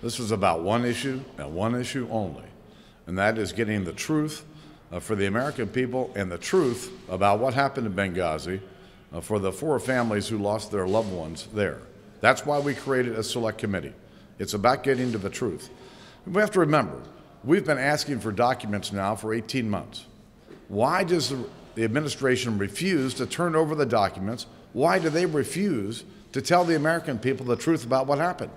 This is about one issue and one issue only, and that is getting the truth uh, for the American people and the truth about what happened in Benghazi uh, for the four families who lost their loved ones there. That's why we created a select committee. It's about getting to the truth. We have to remember, we've been asking for documents now for 18 months. Why does the, the administration refuse to turn over the documents? Why do they refuse to tell the American people the truth about what happened?